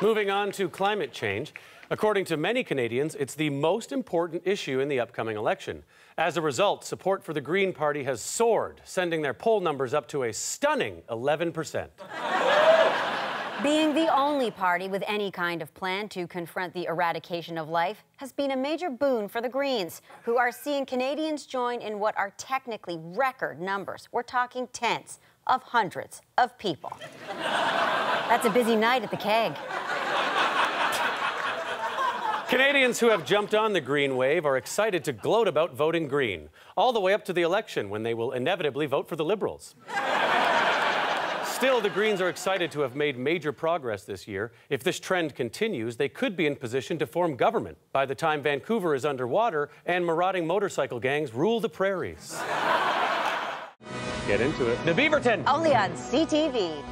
Moving on to climate change. According to many Canadians, it's the most important issue in the upcoming election. As a result, support for the Green Party has soared, sending their poll numbers up to a stunning 11%. Being the only party with any kind of plan to confront the eradication of life has been a major boon for the Greens, who are seeing Canadians join in what are technically record numbers. We're talking tens of hundreds of people. That's a busy night at the keg. Canadians who have jumped on the green wave are excited to gloat about voting green, all the way up to the election when they will inevitably vote for the Liberals. Still, the Greens are excited to have made major progress this year. If this trend continues, they could be in position to form government by the time Vancouver is underwater and marauding motorcycle gangs rule the prairies. Get into it. The Beaverton. Only on CTV.